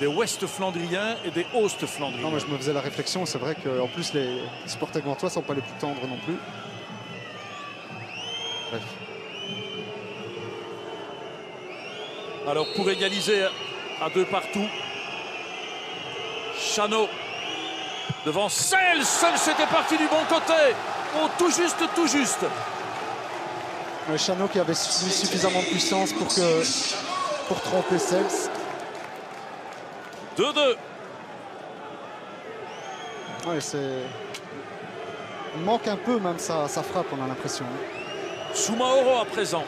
des Ouest Flandriens et des Ost Flandriens. Non, mais je me faisais la réflexion, c'est vrai qu'en plus les supporters gantois sont pas les plus tendres non plus. Bref. Alors pour égaliser à deux partout, Chano devant Sels. Sels était parti du bon côté. Oh, tout juste, tout juste. Chano qui avait suffisamment de puissance pour, que, pour tromper Sels. 2-2. Ouais, c'est. Il manque un peu même sa, sa frappe, on a l'impression. Soumaoro à présent.